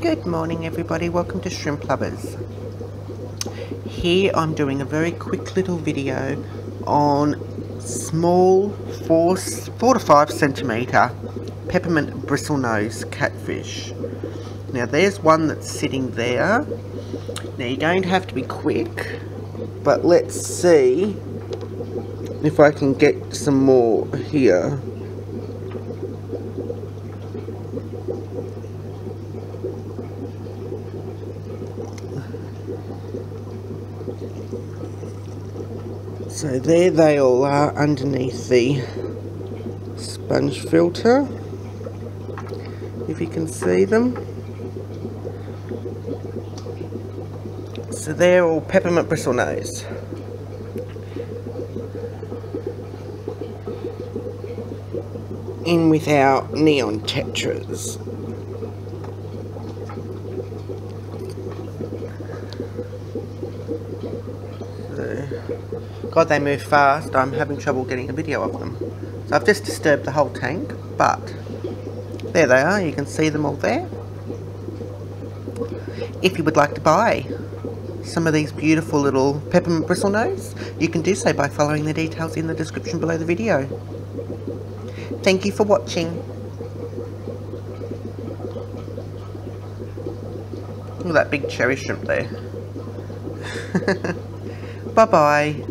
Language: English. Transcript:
Good morning everybody, welcome to Shrimp Lovers. Here I'm doing a very quick little video on small 4, four to 5 centimetre peppermint bristlenose catfish. Now there's one that's sitting there. Now you don't have to be quick, but let's see if I can get some more here. So there they all are underneath the sponge filter. If you can see them. So they're all peppermint bristle bristlenose. In with our neon tetras. God, they move fast. I'm having trouble getting a video of them. So I've just disturbed the whole tank, but there they are. You can see them all there. If you would like to buy some of these beautiful little peppermint bristlenose, you can do so by following the details in the description below the video. Thank you for watching. Look at that big cherry shrimp there. Bye-bye.